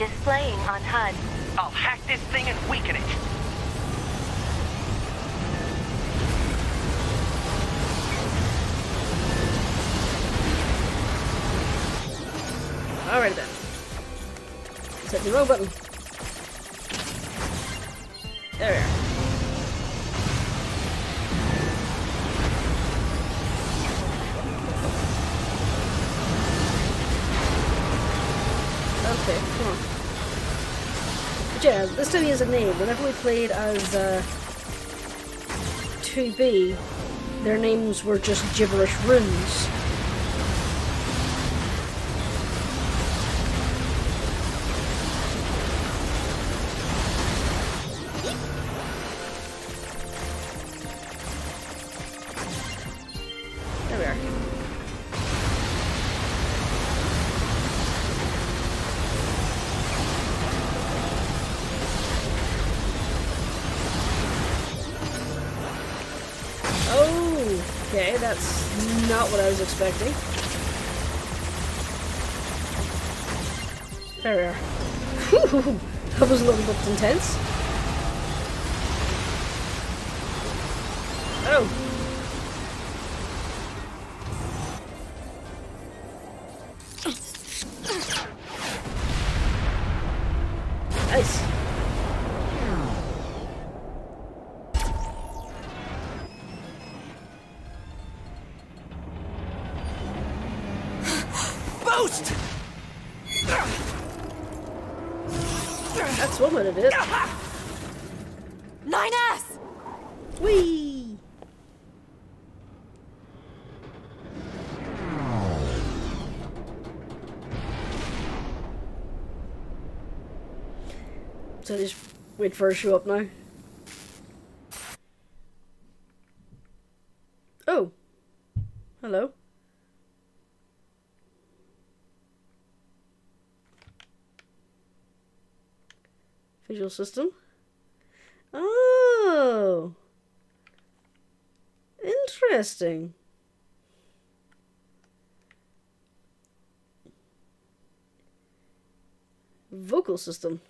displaying on HUD. I'll hack this thing and weaken it. Alright then. Set the wrong button. There we are. Yeah, this time he has a name. Whenever we played as uh, 2B, their names were just gibberish runes. There we are. Whew, that was a little bit intense. Oh. So just wait for to show up now. Oh. Hello. Visual system. Oh. Interesting. Vocal system.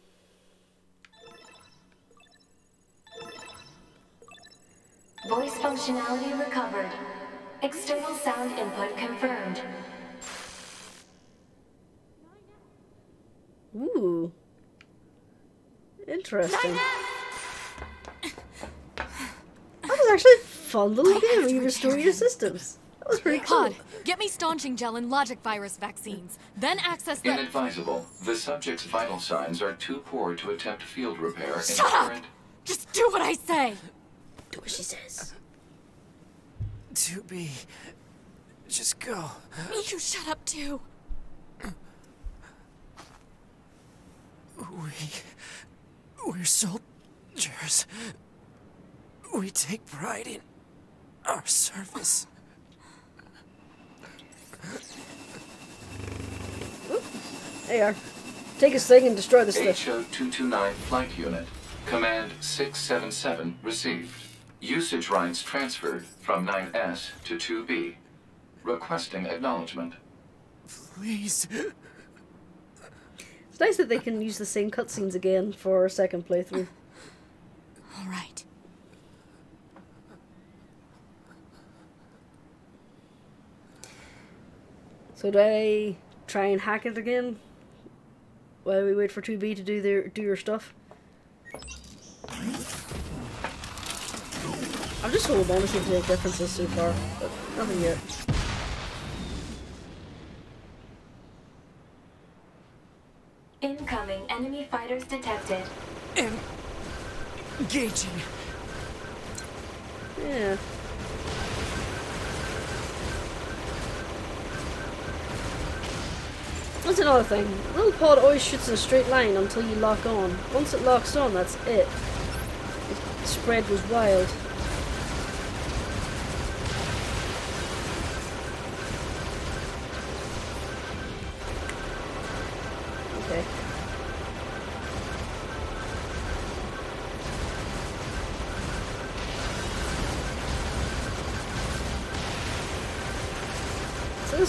Voice functionality recovered. External sound input confirmed. Ooh. Interesting. That was actually fun little game where you restore your systems. That was pretty cool. Pod, get me staunching gel and logic virus vaccines. Then access the. Inadvisable. The subject's vital signs are too poor to attempt field repair in Shut up! current. Just do what I say! Do what she says. 2B. Just go. You shut up too. We. We're soldiers. We take pride in our service. There you are. Take his thing and destroy the stuff. HO229 Flight Unit. Command 677 received. Usage rights transferred from 9S to 2B. Requesting acknowledgement. Please. It's nice that they can use the same cutscenes again for a second playthrough. Alright. So do I try and hack it again? While we wait for 2B to do their do your stuff? I'm just holding on to see if there's differences so far, but nothing yet. Incoming enemy fighters detected. Engaging. Yeah. That's another thing. Little pod always shoots in a straight line until you lock on. Once it locks on, that's it. The spread was wild.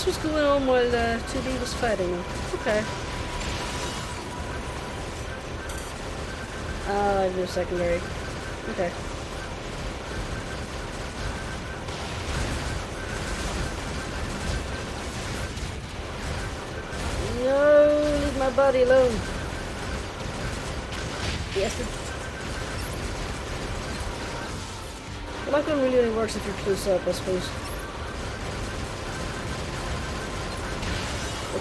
This was going on while uh, 2B was fighting them. Okay. Ah, I do secondary. Okay. No, leave my body alone. Yes. The lock-on really only works if you're close up, I suppose.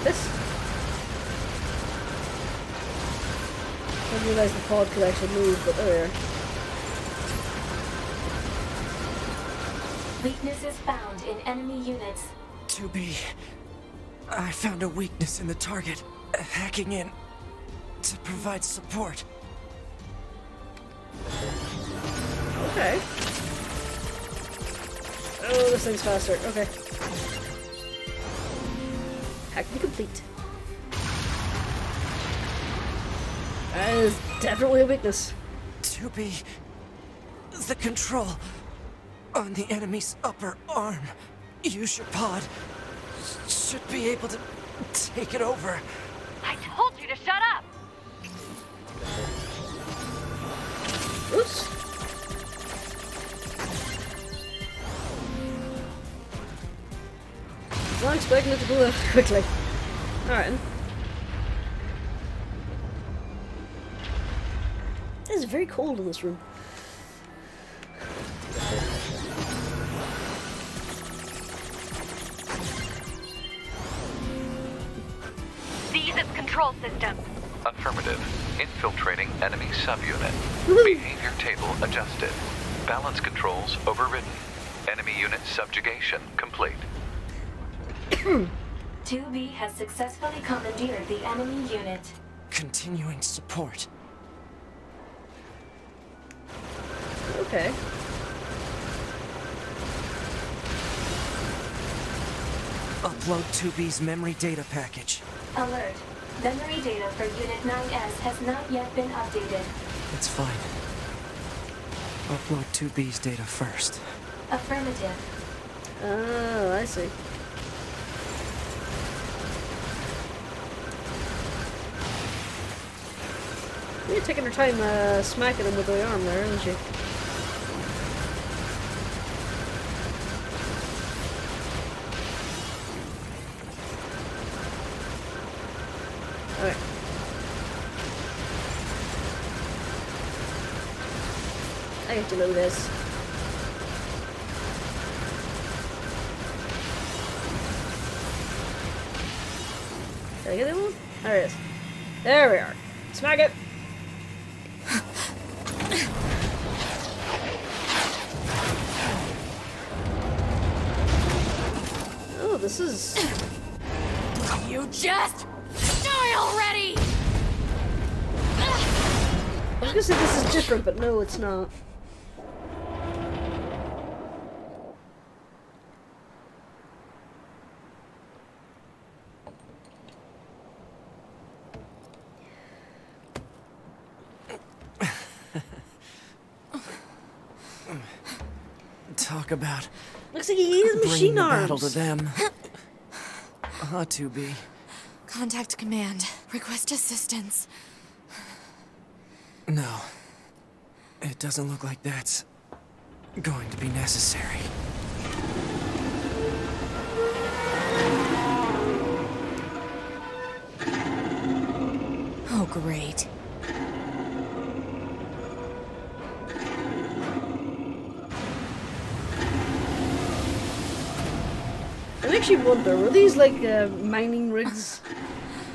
Like this. I didn't realize the pod could actually move, but there we are. Weaknesses found in enemy units. 2B. I found a weakness in the target. Hacking in to provide support. Okay. Oh, this thing's faster. Okay. Hacking complete. That is definitely a weakness. 2B. The control on the enemy's upper arm. Use your pod. Should be able to take it over. Not expecting it to go that quickly. Alright. It is very cold in this room. Seize its control system. Affirmative. Infiltrating enemy subunit. Behavior table adjusted. Balance controls overridden. Enemy unit subjugation complete. 2B has successfully commandeered the enemy unit. Continuing support. Okay. Upload 2B's memory data package. Alert. Memory data for Unit 9S has not yet been updated. It's fine. Upload 2B's data first. Affirmative. Oh, I see. You're taking her time uh, smacking him with the arm there, isn't she? Alright. I have to know this. Did I get that one? There it is. There we are. Smack it! Gonna say this is different, but no, it's not. Talk about Looks like he has bringing machine the battle to them. Ah, 2B. Contact command. Request assistance. No. It doesn't look like that's going to be necessary. Oh, great. I actually wonder, were these like uh, mining rigs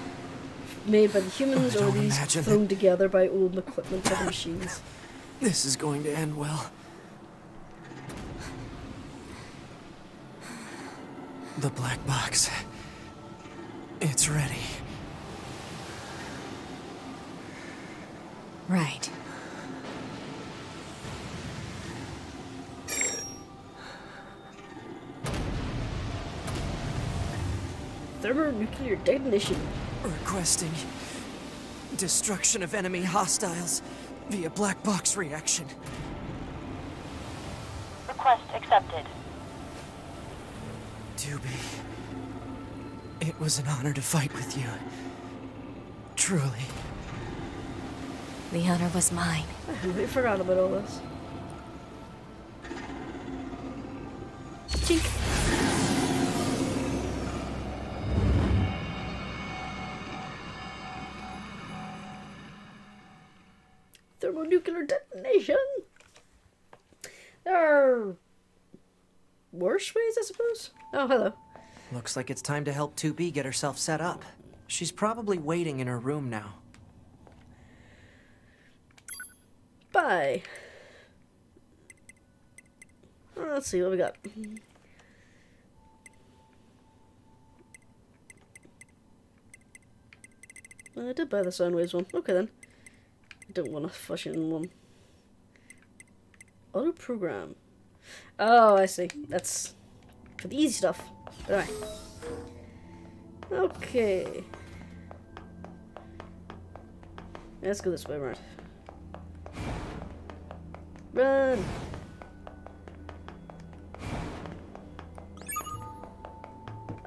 made by the humans, or were these thrown that- together by old equipment by the machines? This is going to end well. The black box. It's ready. Right. Thermonuclear detonation. Requesting destruction of enemy hostiles via black box reaction. Request accepted. 2B, it was an honor to fight with you. Truly. The honor was mine. I completely forgot about all this. Oh, hello. Looks like it's time to help 2B get herself set up. She's probably waiting in her room now. Bye. Let's see what we got. I did buy the Soundwaves one. Okay then. I don't want a fucking one. Auto program. Oh, I see. That's for the easy stuff. Alright. Okay. Let's go this way, right? Run!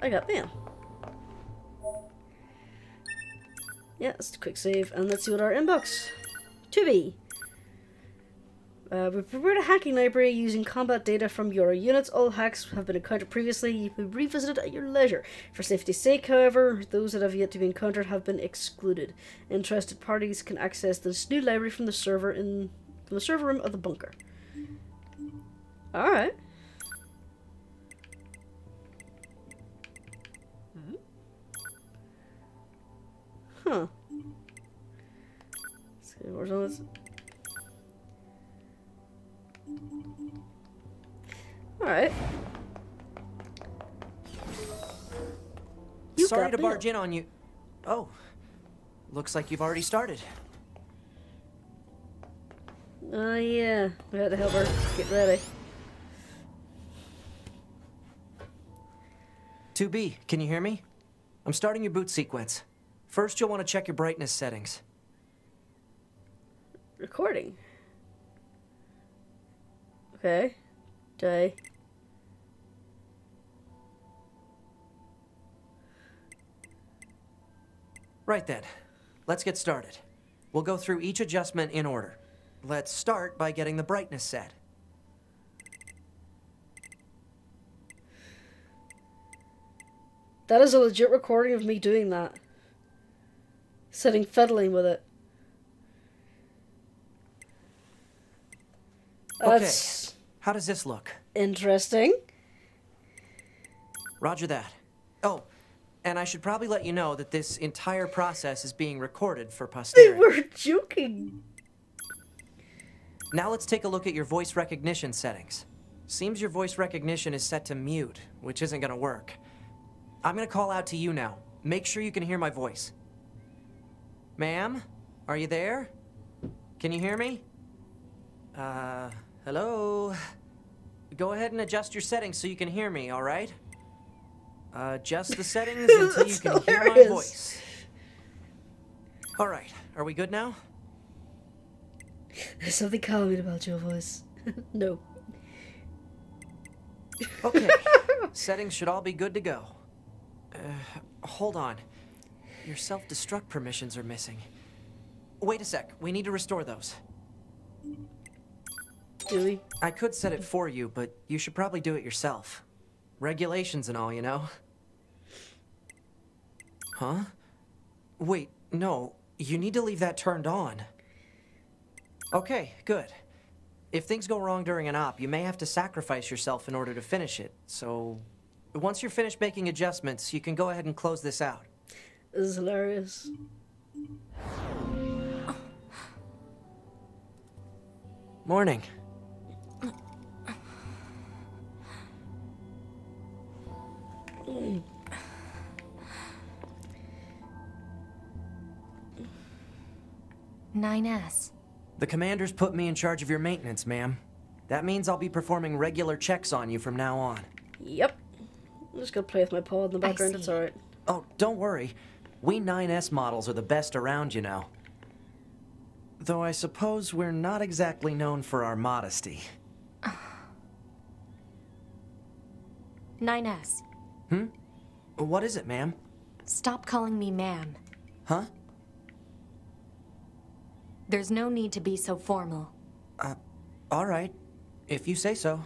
I got mail. Yeah, let's quick save, and let's see what our inbox. To be. Uh, we prepared a hacking library using combat data from your units. All hacks have been encountered previously. You can be revisited at your leisure. For safety's sake, however, those that have yet to be encountered have been excluded. Interested parties can access this new library from the server in the server room of the bunker. All right. Huh. Let's see, where's all this? Alright. You Sorry to barge in on you. Oh. Looks like you've already started. Oh yeah, we had to help her get ready. 2B, can you hear me? I'm starting your boot sequence. First, you'll want to check your brightness settings. Recording. Okay. Day. Right then. Let's get started. We'll go through each adjustment in order. Let's start by getting the brightness set. That is a legit recording of me doing that. Sitting fiddling with it. Okay. How does this look? interesting. Roger that. Oh, and I should probably let you know that this entire process is being recorded for posterity. They were joking. Now let's take a look at your voice recognition settings. Seems your voice recognition is set to mute, which isn't gonna work. I'm gonna call out to you now. Make sure you can hear my voice. Ma'am? Are you there? Can you hear me? Uh, hello? Go ahead and adjust your settings so you can hear me, alright? Uh, adjust the settings until you can hear my voice. Alright, are we good now? There's something calming about your voice. no. Okay. Settings should all be good to go. Uh, hold on. Your self-destruct permissions are missing. Wait a sec. We need to restore those. We? I could set it for you, but you should probably do it yourself. Regulations and all, you know? Huh? Wait, no. You need to leave that turned on. Okay, good. If things go wrong during an op, you may have to sacrifice yourself in order to finish it. So, once you're finished making adjustments, you can go ahead and close this out. This is hilarious. Morning. 9S. The commander's put me in charge of your maintenance, ma'am. That means I'll be performing regular checks on you from now on. Yep. I'm just gonna play with my paw in the background, it's alright. Oh, don't worry. We 9S models are the best around, you know. Though I suppose we're not exactly known for our modesty. 9S. Hmm? What is it, ma'am? Stop calling me ma'am. Huh? There's no need 2B so formal. Uh, all right. If you say so.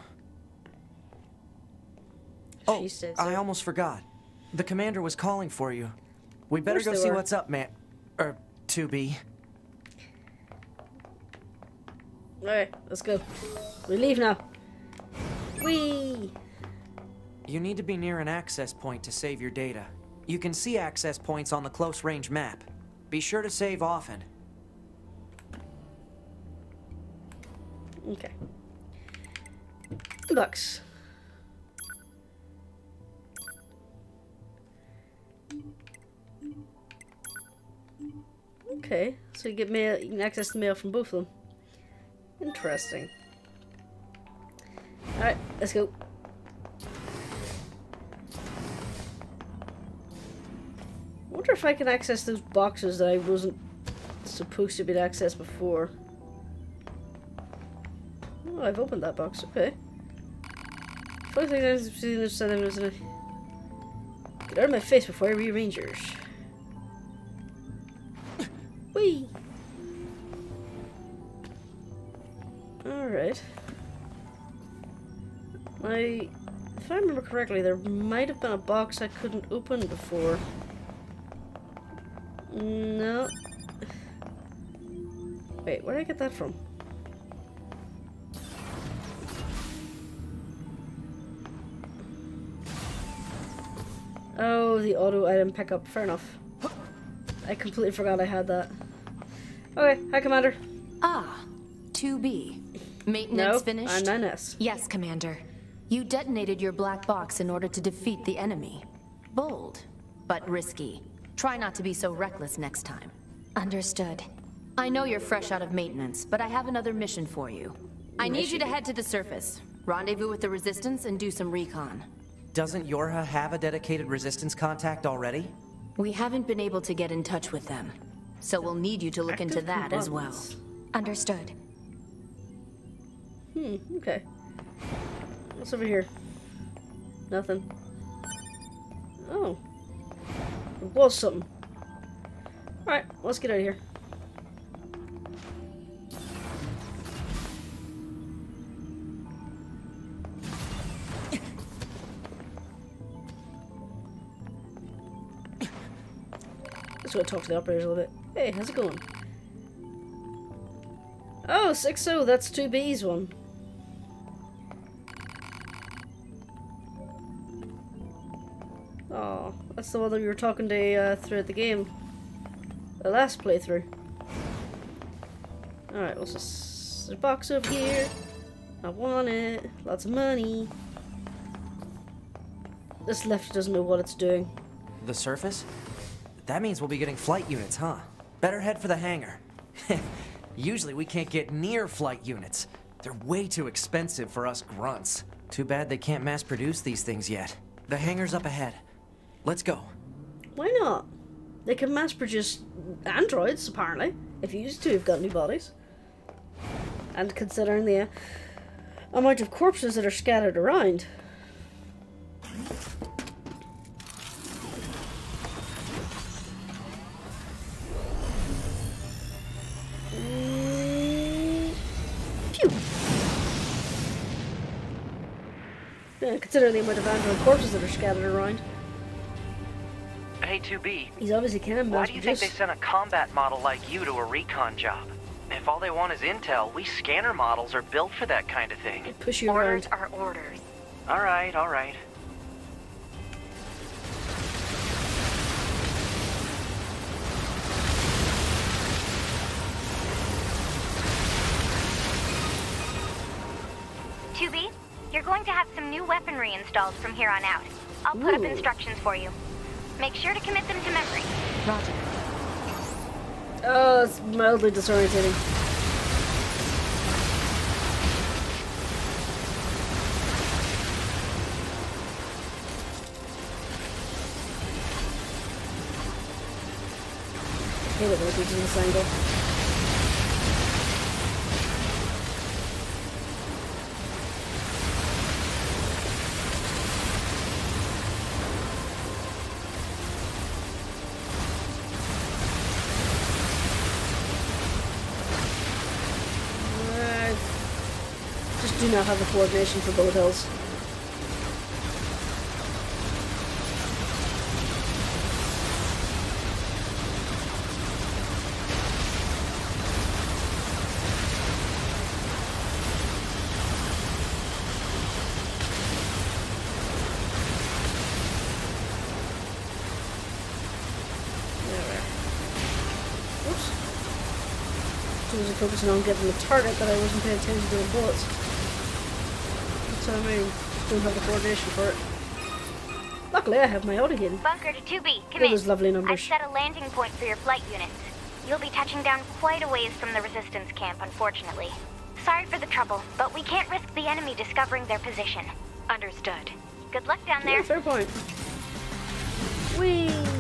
Oh, she oh. I almost forgot. The commander was calling for you. We better go see what's up, ma'am. Or, to be. Alright, let's go. We leave now. Whee! You need to be near an access point to save your data. You can see access points on the close range map. Be sure to save often. Okay. Bucks. Okay, so you get mail. You can access the mail from both of them. Interesting. All right, let's go. Wonder if I can access those boxes that I wasn't supposed to be able to access before. Oh, I've opened that box. Okay. First thing I've seen this time is a... Get out of my face before I rearrange yours. Whee! Alright. I... If I remember correctly, there might have been a box I couldn't open before. No. Wait, where did I get that from? Oh, the auto item pickup. Fair enough. I completely forgot I had that. Okay, hi, Commander. Ah, 2B. No, Maintenance finished? I'm 9S. Yes, Commander. You detonated your black box in order to defeat the enemy. Bold, but risky. Try not to be so reckless next time. Understood. I know you're fresh out of maintenance, but I have another mission for you. I need you to head to the surface. Rendezvous with the Resistance and do some recon. Doesn't Yorha have a dedicated resistance contact already? We haven't been able to get in touch with them, so we'll need you to look into Active that as well. Understood. Hmm, okay. What's over here? Nothing. Oh. There was something. Alright, let's get out of here. Let's go talk to the operators a little bit. Hey, how's it going? Oh, 6-0, that's 2B's one. That's the one that we were talking to uh, throughout the game. The last playthrough. Alright, what's this? There's a box over here. I want it. Lots of money. This left doesn't know what it's doing. The surface? That means we'll be getting flight units, huh? Better head for the hangar. Usually we can't get near flight units. They're way too expensive for us grunts. Too bad they can't mass produce these things yet. The hangar's up ahead. Let's go. Why not? They can mass produce androids, apparently, if you used to have got new bodies. And considering the amount of corpses that are scattered around. Considering the amount of android corpses that are scattered around. Hey, 2B, He's obviously can why do you think they sent a combat model like you to a recon job? If all they want is intel, we scanner models are built for that kind of thing. Push you Orders around. are orders. Alright, alright. 2B, you're going to have some new weaponry installed from here on out. I'll put up instructions for you. Make sure to commit them to memory. Roger. Oh, it's mildly disorientating. hate it when it in this angle. Not have the coordination for bullet hells. focusing on getting the target that I wasn't paying attention to the bullets. I mean. Don't have the coordination for it. Luckily, I have my auto hidden. Bunker to 2B, come It in. was lovely numbers. I've set a landing point for your flight units. You'll be touching down quite a ways from the resistance camp, unfortunately. Sorry for the trouble, but we can't risk the enemy discovering their position. Understood. Good luck down Yeah, there. fair point. Whee!